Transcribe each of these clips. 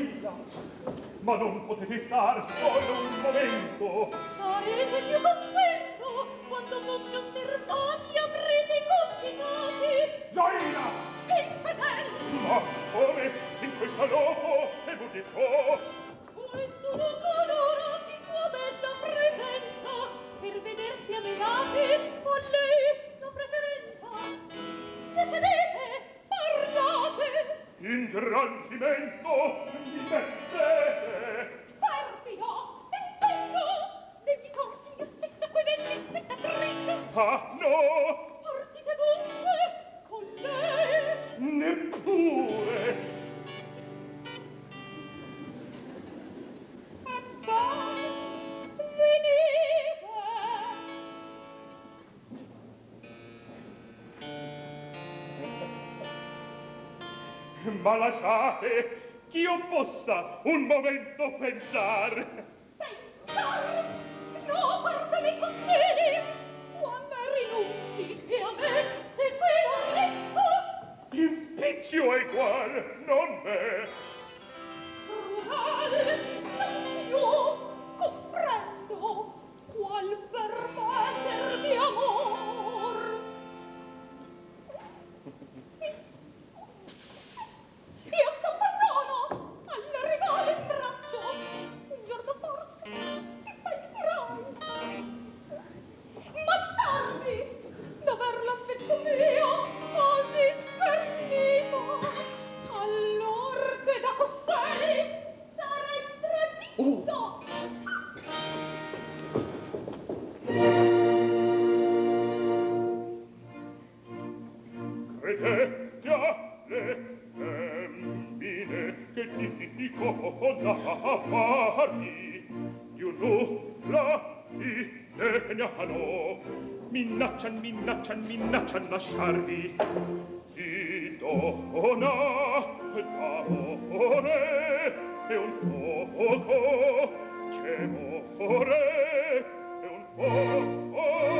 signorina ma non potete star solo un momento. Sarete più contento quando molti osservati avrete confidati Zoina infedel! Ma come? In quel loco e budito ma lasciate ch'io possa un momento pensare. Pensare? No, guardami così! Tu a me rinunzi e a me seguir onesto! Impiccio è cuor, no magnifico da farmi Io no la si segnalo Minaccian, minaccian, minaccian lasciarvi Di dona d'amore E un poco che more E un poco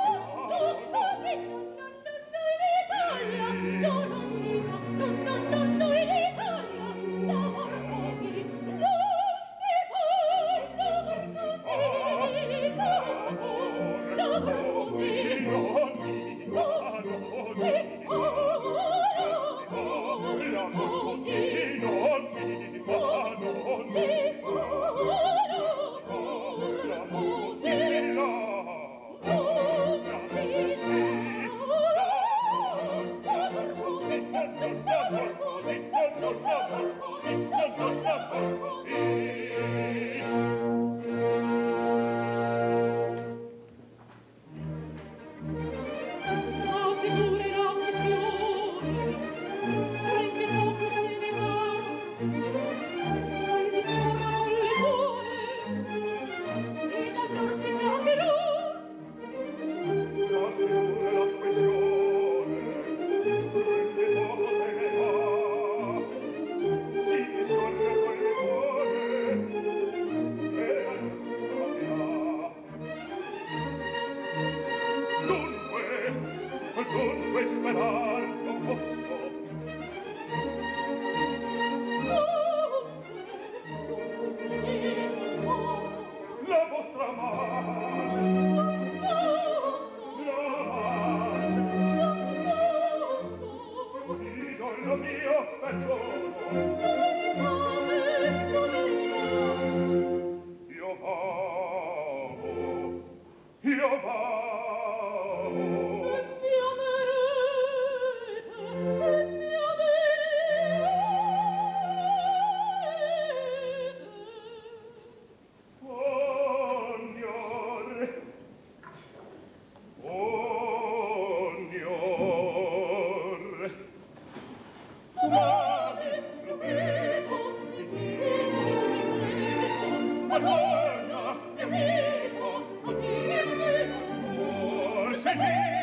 Send me!